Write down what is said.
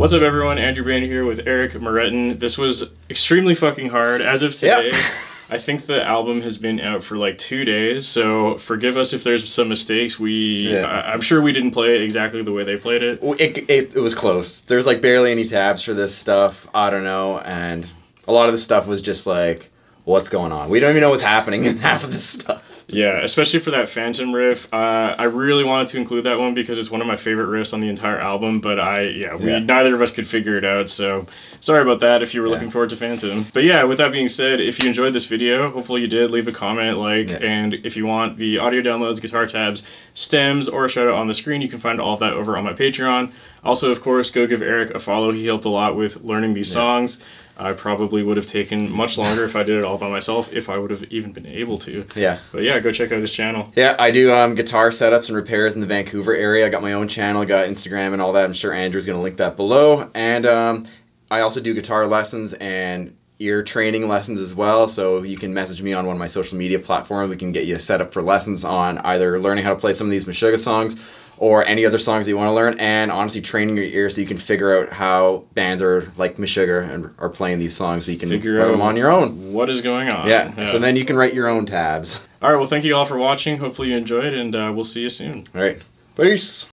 What's up, everyone? Andrew Baena here with Eric Morettin. This was extremely fucking hard. As of today, Yep. I think the album has been out for like two days, so forgive us if there's some mistakes. We, Yeah. I, I'm sure we didn't play it exactly the way they played it. It, it, it was close. There's like barely any tabs for this stuff. I don't know. And a lot of the stuff was just like, what's going on? We don't even know what's happening in half of this stuff. Yeah, especially for that Phantom riff. Uh, I really wanted to include that one because it's one of my favorite riffs on the entire album, but I, yeah, we Yeah. neither of us could figure it out, so sorry about that if you were Yeah. looking forward to Phantom. But yeah, with that being said, if you enjoyed this video, hopefully you did, leave a comment, like, Yeah. and if you want the audio downloads, guitar tabs, stems, or a shout out on the screen, you can find all of that over on my Patreon. Also, of course, go give Eric a follow. He helped a lot with learning these songs. I probably would have taken much longer if I did it all by myself, if I would have even been able to. Yeah. But yeah, go check out his channel. Yeah, I do um, guitar setups and repairs in the Vancouver area. I got my own channel, got Instagram and all that. I'm sure Andrew's going to link that below. And um, I also do guitar lessons and ear training lessons as well. So you can message me on one of my social media platforms. We can get you set up for lessons on either learning how to play some of these Meshuggah songs or any other songs that you want to learn and honestly training your ear so you can figure out how bands are like Meshuggah and are playing these songs so you can Figure play out them on your own. What is going on? Yeah. So then you can write your own tabs. All right. Well, thank you all for watching. Hopefully you enjoyed, and uh, we'll see you soon. All right. Peace.